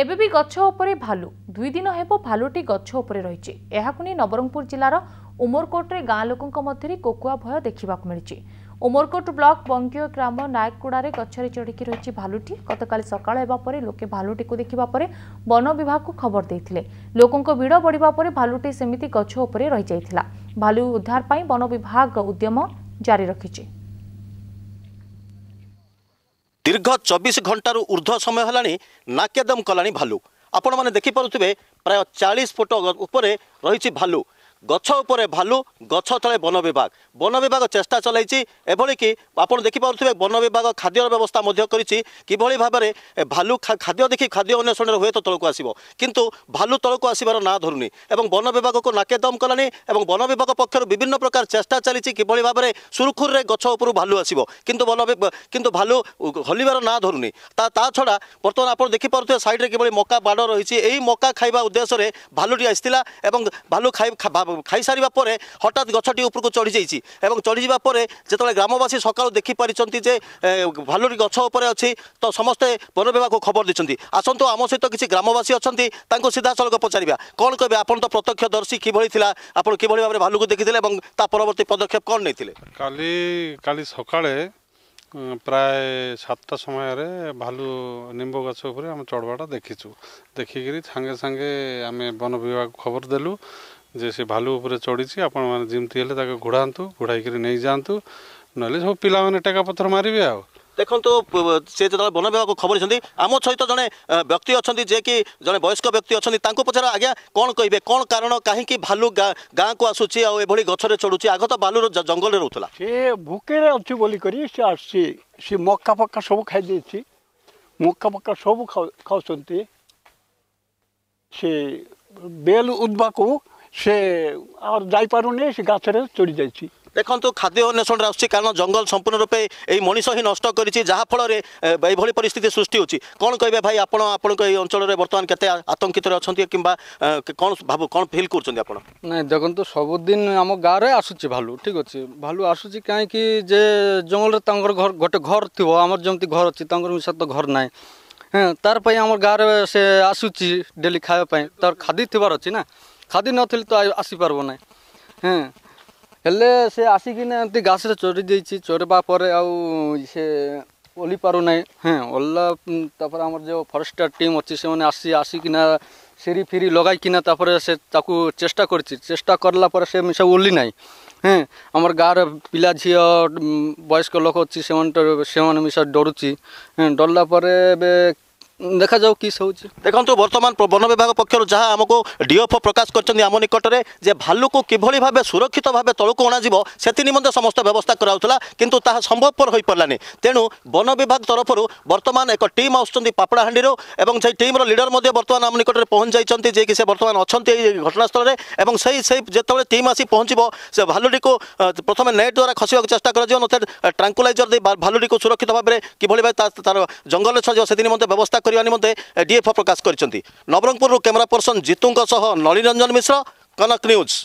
ଏବେ ବି ଗଛ ଉପରେ ଭାଲୁ ଦୁଇ ଦିନ ହେବ ଭାଲୁଟି ଗଛ ଉପରେ ରହିଛି ଏହାକୁ ନେଇ ନବରଙ୍ଗପୁର ଜିଲ୍ଲାର ଉମରକୋଟରେ ଗାଁ ଲୋକଙ୍କ ମଧ୍ୟରେ କୋକୁଆ ଭୟ ଦେଖିବାକୁ ମିଳିଛି ଉମରକୋଟ ବ୍ଲକ ବଙ୍କୀୟ ଗ୍ରାମ ନାୟକକୁଡ଼ାରେ ଗଛରେ ଚଢ଼ିକି ରହିଛି ଭାଲୁଟି ଗତକାଲି ସକାଳ ହେବା ପରେ ଲୋକେ ଭାଲୁଟିକୁ ଦେଖିବା ପରେ ବନ ବିଭାଗକୁ ଖବର ଦେଇଥିଲେ ଲୋକଙ୍କ ଭିଡ଼ ବଢ଼ିବା ପରେ ଭାଲୁଟି ସେମିତି ଗଛ ଉପରେ ରହିଯାଇଥିଲା ଭାଲୁ ଉଦ୍ଧାର ପାଇଁ ବନ ବିଭାଗ ଉଦ୍ୟମ ଜାରି ରଖିଛି দীর্ঘ চবিশ ঘণ্টার ঊর্ধ্ব সময় হল নাকেদম কলা ভালু আপনার দেখিপারে প্রায় চাশ ফুট উপরে রয়েছে ভালু ଗଛ ଉପରେ ଭାଲୁ ଗଛ ତଳେ ବନ ବିଭାଗ ବନ ବିଭାଗ ଚେଷ୍ଟା ଚଲାଇଛି ଏଭଳିକି ଆପଣ ଦେଖିପାରୁଥିବେ ବନ ବିଭାଗ ଖାଦ୍ୟର ବ୍ୟବସ୍ଥା ମଧ୍ୟ କରିଛି କିଭଳି ଭାବରେ ଭାଲୁ ଖାଦ୍ୟ ଦେଖି ଖାଦ୍ୟ ଅନ୍ୱେଷଣରେ ହୁଏତ ତଳକୁ ଆସିବ କିନ୍ତୁ ଭାଲୁ ତଳକୁ ଆସିବାର ନାଁ ଧରୁନି ଏବଂ ବନ ବିଭାଗକୁ ନାକେଦମ କଲାଣି ଏବଂ ବନ ବିଭାଗ ପକ୍ଷରୁ ବିଭିନ୍ନ ପ୍ରକାର ଚେଷ୍ଟା ଚାଲିଛି କିଭଳି ଭାବରେ ସୁରୁଖୁରୁରେ ଗଛ ଉପରୁ ଭାଲୁ ଆସିବ କିନ୍ତୁ ବନ କିନ୍ତୁ ଭାଲୁ ହଲିବାର ନାଁ ଧରୁନି ତା ତା ଛଡ଼ା ବର୍ତ୍ତମାନ ଆପଣ ଦେଖିପାରୁଥିବେ ସାଇଡ଼୍ରେ କିଭଳି ମକା ବାଡ଼ ରହିଛି ଏହି ମକା ଖାଇବା ଉଦ୍ଦେଶ୍ୟରେ ଭାଲୁଟି ଆସିଥିଲା ଏବଂ ଭାଲୁ ଖାଇ খাইসারা পরে হঠাৎ গছটি উপরক চড়ি যাই এবং চড়ি যাওয়া পরে যেত গ্রামবাসী সকাল দেখিপারি যে ভালুটি গছ উপরে অছি তো সমস্তে বন বিভাগ খবর দিচ্ছেন আসন্তু আমার সহ কিছু গ্রামবাসী অনেক সিধা সড়ক পচারা কম কে আপনার তো প্রত্যক্ষ দর্শী কিভাবে লা আপনার কিভাবে ভাবে ভালুক দেখি এবং তা পরবর্তী পদক্ষেপ কম নিয়ে কালি কালি সকালে প্রায় সাতটা সময় ভালু নিম্ব গাছ উপরে আমি চড়বাটা দেখিছু দেখি সাংে সাংে আমি বন বিভাগ খবর দেলু ଯେ ସେ ଭାଲୁ ଉପରେ ଚଢ଼ିଛି ଆପଣମାନେ ଯେମିତି ହେଲେ ତାକୁ ଘୋଡ଼ାନ୍ତୁ ଘୋଡ଼ାଇକିରି ନେଇଯାଆନ୍ତୁ ନହେଲେ ସବୁ ପିଲାମାନେ ଟେକା ପଥର ମାରିବେ ଆଉ ଦେଖନ୍ତୁ ସେ ଯେତେବେଳେ ବନ ବିଭାଗକୁ ଖବରିଛନ୍ତି ଆମ ସହିତ ଜଣେ ବ୍ୟକ୍ତି ଅଛନ୍ତି ଯିଏକି ଜଣେ ବୟସ୍କ ବ୍ୟକ୍ତି ଅଛନ୍ତି ତାଙ୍କୁ ପଚାର ଆଜ୍ଞା କ'ଣ କହିବେ କ'ଣ କାରଣ କାହିଁକି ଭାଲୁ ଗାଁକୁ ଆସୁଛି ଆଉ ଏଭଳି ଗଛରେ ଚଢ଼ୁଛି ଆଗ ତ ଭାଲୁ ଜଙ୍ଗଲରେ ରହୁଥିଲା ସେ ଭୋକେରେ ଅଛି ବୋଲିକରି ସେ ଆସୁଛି ସେ ମକା ଫକା ସବୁ ଖାଇଦେଇଛି ମକା ଫକା ସବୁ ଖାଉଛନ୍ତି ସେ ବେଲ ଉଦ୍ବାକୁ সে আর ଯାଇপাରୁନି ସେ ଗାଛରେ ଚଢ଼ି ଯାଇଛି ଦେଖନ୍ତୁ ଖାଦ୍ୟ ଅନ୍ୱେଷଣରେ ଆସୁଛି କାରଣ ଜଙ୍ଗଲ ସମ୍ପୂର୍ଣ୍ଣ ରୂପେ ଏଇ ମଣିଷ ହିଁ ନଷ୍ଟ କରିଛି ଯାହାଫଳରେ ଏଭଳି ପରିସ୍ଥିତି ସୃଷ୍ଟି ହେଉଛି କ'ଣ କହିବେ ଭାଇ ଆପଣ ଆପଣଙ୍କ ଏଇ ଅଞ୍ଚଳରେ ବର୍ତ୍ତମାନ କେତେ ଆତଙ୍କିତରେ ଅଛନ୍ତି କିମ୍ବା କ'ଣ ଭାବୁ କ'ଣ ଫିଲ୍ କରୁଛନ୍ତି ଆପଣ ନାଇଁ ଦେଖନ୍ତୁ ସବୁଦିନ ଆମ ଗାଁରେ ଆସୁଛି ଭାଲୁ ଠିକ୍ ଅଛି ଭାଲୁ ଆସୁଛି କାହିଁକି ଯେ ଜଙ୍ଗଲରେ ତାଙ୍କର ଘର ଗୋଟେ ଘର ଥିବ ଆମର ଯେମିତି ଘର ଅଛି ତାଙ୍କର ମିଶା ତ ଘର ନାହିଁ ହଁ ତାର ପାଇଁ ଆମ ଗାଁରେ ସେ ଆସୁଛି ଡେଲି ଖାଇବା ପାଇଁ ତାର ଖାଦ୍ୟ ଥିବାର ଅଛି ନା খাদি নথিলে তো আসিপারব না হ্যাঁ ହେଲେ ସେ ଆସିକିନା ଏମିତି ଘାସରେ ଚରି ଦେଇଛି ଚରିବା ପରେ ଆଉ ସେ ଓହ୍ଲି ପାରୁନାହିଁ ହଁ ଓହ୍ଲା ତାପରେ ଆମର ଯେଉଁ ଫରେଷ୍ଟର ଟିମ୍ ଅଛି ସେମାନେ ଆସି ଆସିକିନା ସିରି ଫିରି ଲଗାଇକିନା ତାପରେ ସେ ତାକୁ ଚେଷ୍ଟା କରିଛି ଚେଷ୍ଟା କଲା ପରେ ସେ ମିଶା ଓହ୍ଲି ନାହିଁ ହଁ ଆମର ଗାଁର ପିଲା ଝିଅ ବୟସ୍କ ଲୋକ ଅଛି ସେମାନେ ସେମାନେ ମିଶା ଡରୁଛି ଡରିଲା ପରେ ଏବେ দেখাযাও কি ହେଉଛି ଦେଖନ୍ତୁ ବର୍ତ୍ତମାନ ବନ ବିଭାଗ ପକ୍ଷରୁ ଯାହା ଆମକୁ ଡିଏଫ୍ଓ ପ୍ରକାଶ କରିଛନ୍ତି ଆମ ନିକଟରେ ଯେ ଭାଲୁକୁ କିଭଳି ଭାବେ ସୁରକ୍ଷିତ ଭାବେ ତଳକୁ ଅଣାଯିବ ସେଥି ନିମନ୍ତେ ସମସ୍ତ ବ୍ୟବସ୍ଥା କରାଯାଉଥିଲା କିନ୍ତୁ ତାହା ସମ୍ଭବପର ହୋଇପାରିଲାନି ତେଣୁ ବନ ବିଭାଗ ତରଫରୁ ବର୍ତ୍ତମାନ ଏକ ଟିମ୍ ଆସୁଛନ୍ତି ପାପଡ଼ାହାଣ୍ଡିରୁ ଏବଂ ସେଇ ଟିମ୍ର लिडर बर्तमान आम निकट में पहुँच जाती जे कि से बर्तमान अच्छा घटनास्थल में से जिते टीम आसी पहुँचो से भालुटी को प्रथम नेट द्वारा खसवा चेस्ट कर ट्रांकुलइजर दे भालुटी को सुरक्षित भाव में किभली भाव तार जंगल छाइव से निम्ते व्यवस्था कर କରିବା ନିମନ୍ତେ ଡିଏଫ୍ଓ ପ୍ରକାଶ କରିଛନ୍ତି ନବରଙ୍ଗପୁରରୁ କ୍ୟାମେରା ପର୍ସନ ଜିତୁଙ୍କ ସହ ନଳିରଞ୍ଜନ ମିଶ୍ର କନକ ନ୍ୟୁଜ୍